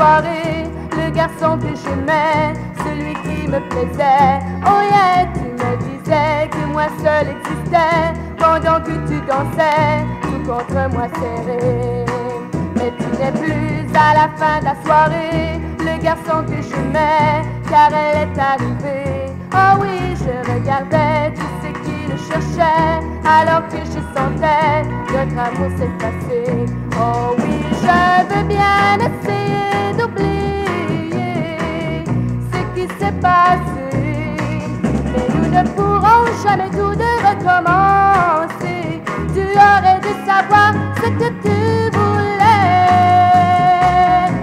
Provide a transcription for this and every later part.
le garçon que j'aimais, celui qui me plaisait. Oh yeah, tu me disais que moi seul existais, pendant que tu dansais, tout contre moi serré. Mais tu n'es plus à la fin de la soirée, le garçon que j'aimais, car elle est arrivée. Oh oui, je regardais tout ce qu'il cherchait, alors que je sentais notre amour s'effacer. Oh oui, je veux bien essayer d'oublier ce qui s'est passé, mais nous ne pourrons jamais tout de recommencer. Tu aurais dû savoir ce que tu voulais,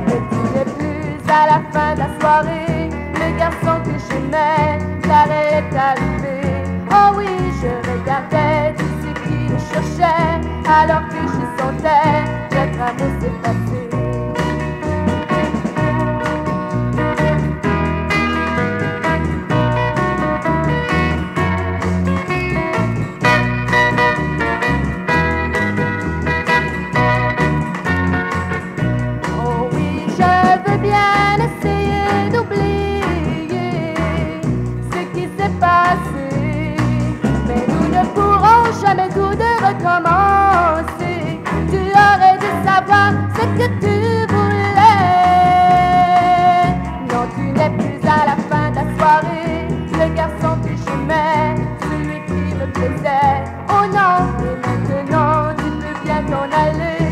et tu n'es plus à la fin de la soirée, le garçon que j'aimais, elle est arrivée. Oh oui, je regardais tout ce qu'il cherchait, alors que notre amour soirée, le garçon que j'aimais, celui qui me plaisait. Oh non, mais maintenant tu peux bien t'en aller.